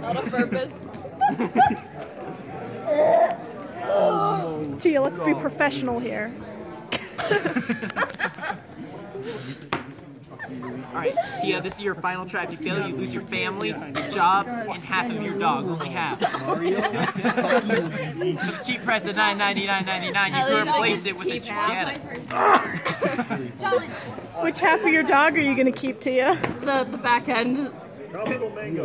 Not a purpose. Tia, let's be professional here. Alright, Tia, this is your final try. If You fail, you lose your family, your job, and half of your dog. Only half. the cheap price of nine ninety nine ninety nine. You can replace it with a keep Which half of your dog are you gonna keep, Tia? the the back end. Tropical mango.